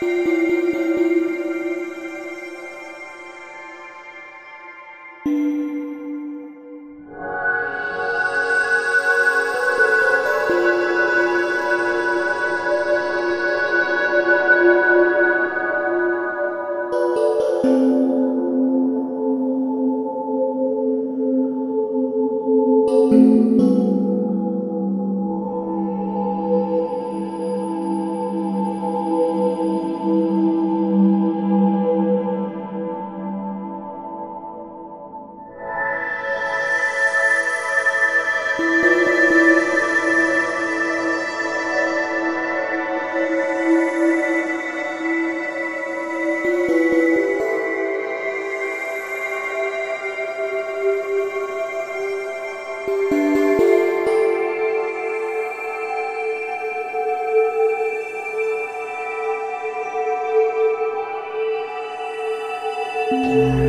thank you Música